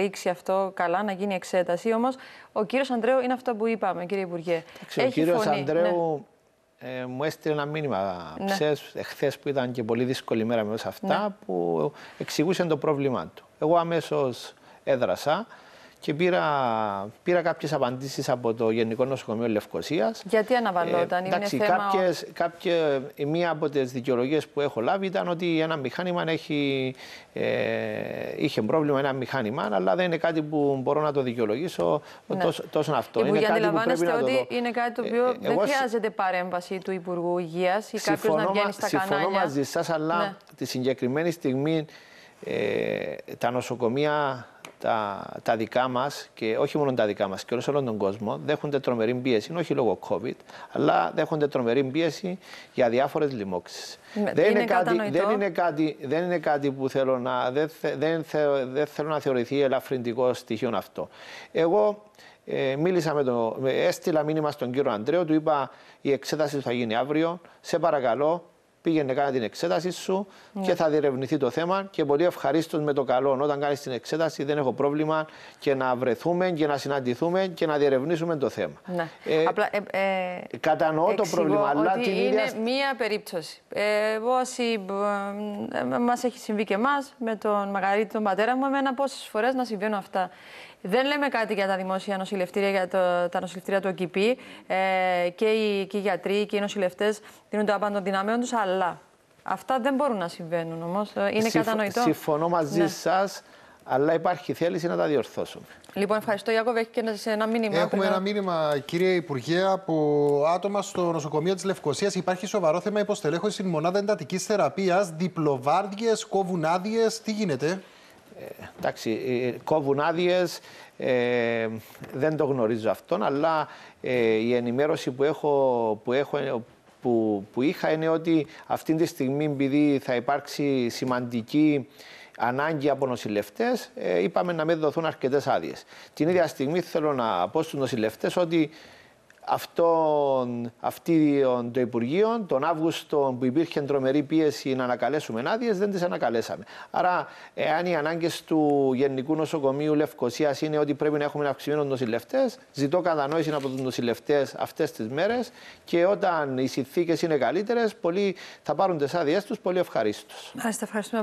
λήξει αυτό καλά, να γίνει εξέταση. Όμως, ο κύριος Ανδρέου είναι αυτό που είπαμε, κύριε Υπουργέ. ο κύριος Ανδρέου ναι. ε, μου έστειλε ένα μήνυμα ναι. εχθές που ήταν και πολύ δύσκολη μέρα με αυτά, ναι. που εξηγούσε το πρόβλημά του. Εγώ αμέσως έδρασα και πήρα, πήρα κάποιες απαντήσεις από το Γενικό Νοσοκομείο Λευκοσίας. Γιατί αναβαλόταν, ε, είναι εντάξει, θέμα... Κάποιες, κάποιες, μία από τις δικαιολογίες που έχω λάβει ήταν ότι ένα μηχάνημα έχει, ε, είχε πρόβλημα ένα μηχάνημα, αλλά δεν είναι κάτι που μπορώ να το δικαιολογήσω ναι. τόσο, τόσο αυτό. είναι κάτι που πρέπει να ότι το είναι κάτι το οποίο ε, δεν χρειάζεται παρέμβαση του Υπουργού Υγείας ή κάποιος να βγαίνει στα συμφωνώ κανάλια. Συμφωνώ μαζί σας, αλλά ναι. τη συγκεκριμένη στιγμή ε, τα νοσοκομεία τα, τα δικά μας και όχι μόνο τα δικά μας και όλος τον κόσμο δέχονται τρομερή πίεση, όχι λόγω COVID, αλλά δέχονται τρομερή πίεση για διάφορες λοιμώξεις. Δεν, είναι κάτι, δεν, είναι κάτι, δεν είναι κάτι που θέλω να, δεν, δεν, δεν θέλω να θεωρηθεί ελαφρυντικό στοιχείο αυτό. Εγώ ε, μίλησα με τον, έστειλα μήνυμα στον κύριο Αντρέο, του είπα η εξέταση θα γίνει αύριο, σε παρακαλώ πήγαινε κάνει την εξέταση σου ναι. και θα διερευνηθεί το θέμα. Και πολύ ευχαρίστως με το καλό, όταν κάνεις την εξέταση, δεν έχω πρόβλημα και να βρεθούμε και να συναντηθούμε και να διερευνήσουμε το θέμα. Ναι. Ε, Απλά, ε, ε, κατανοώ το πρόβλημα, αλλά την είναι ίδια... μία περίπτωση. Εγώ, ε, μας έχει συμβεί και εμάς με τον Μαγαρίτη, τον πατέρα μου, εμένα πόσες φορές να συμβαίνουν αυτά. Δεν λέμε κάτι για τα δημόσια νοσηλευτήρια, για το, τα νοσηλευτήρια του ΟΚΙΠΗ. Ε, και, οι, και οι γιατροί και οι νοσηλευτές δίνουν το άπαντο δυνάμεων τους, αλλά αυτά δεν μπορούν να συμβαίνουν όμως. Είναι Συμφ, κατανοητό. Συμφωνώ μαζί ναι. σας. Αλλά υπάρχει θέληση να τα διορθώσουμε. Λοιπόν, ευχαριστώ. Ιάκωβ, έχει και ένα μήνυμα. Έχουμε ένα μήνυμα, κύριε Υπουργέ, από άτομα στο νοσοκομείο της Λευκοσίας. Υπάρχει σοβαρό θέμα υποστελέχωσης στην μονάδα εντατικής θεραπείας. Διπλοβάρδιες, κόβουν άδειες. Τι γίνεται; Ε, εντάξει, ε, κόβουν άδειες. Ε, δεν το γνωρίζω αυτόν, αλλά ε, η ενημέρωση που, έχω, που, έχω, που, που είχα είναι ότι αυτή τη στιγμή, επειδή θα υπάρξει σημαντική ανάγκη από νοσηλευτές, ε, είπαμε να μην δοθούν αρκετές άδειες. Την ίδια στιγμή θέλω να πω στους νοσηλευτές ότι αυτό, αυτή το Υπουργείο, τον Αύγουστο που υπήρχε τρομερή πίεση να ανακαλέσουμε άδειες, δεν τις ανακαλέσαμε. Άρα, εάν οι ανάγκες του Γενικού Νοσοκομείου Λευκοσίας είναι ότι πρέπει να έχουμε αυξημένους νοσηλευτές, ζητώ κατανόηση από τους νοσηλευτές αυτές τις μέρες και όταν οι συνθήκες είναι καλύτερες, πολλοί θα πάρουν τις άδειές τους πολύ ευχαρίστως. ευχαριστούμε.